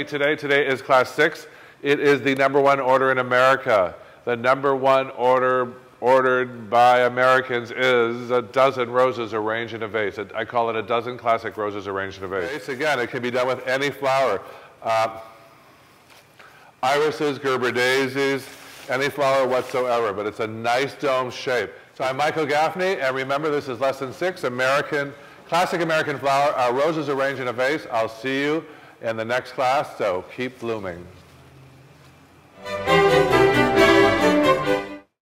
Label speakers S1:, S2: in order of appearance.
S1: me today. Today is class six. It is the number one order in America. The number one order ordered by Americans is a dozen roses arranged in a vase. I call it a dozen classic roses arranged in a vase. Again, it can be done with any flower. Uh, irises, Gerber daisies, any flower whatsoever, but it's a nice dome shape. So I'm Michael Gaffney, and remember this is lesson six, American, classic American flower, uh, roses arranged in a vase. I'll see you in the next class, so keep blooming.